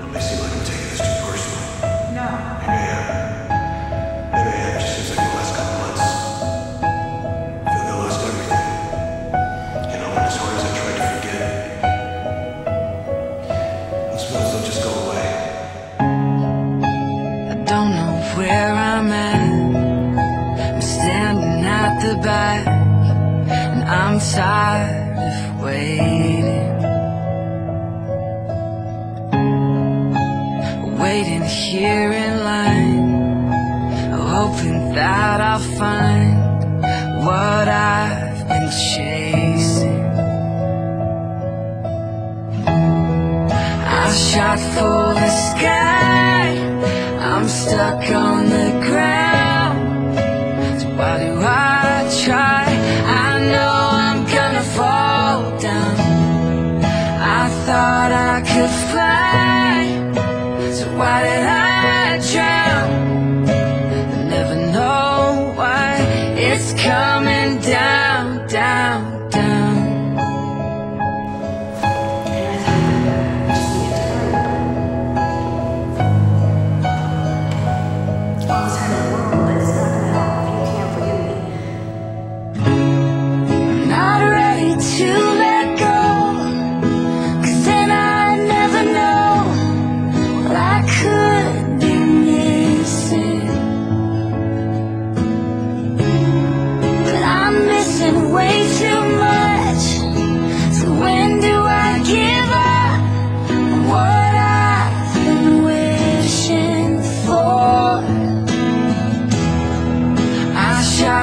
It may seem like I'm taking this too personal. No. Maybe I am. Maybe I am. It just seems like the last couple months. I feel like I lost everything. You know, and as hard as I tried to forget, those feelings don't just go away. I don't know where I'm at. I'm standing at the back, and I'm tired of waiting. Waiting here in line, hoping that I'll find what I've been chasing. I shot for the sky. I'm stuck on the ground. So why do I try? I know I'm gonna fall down. Why did I drown? Never know why it's coming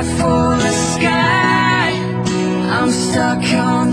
for the sky I'm stuck on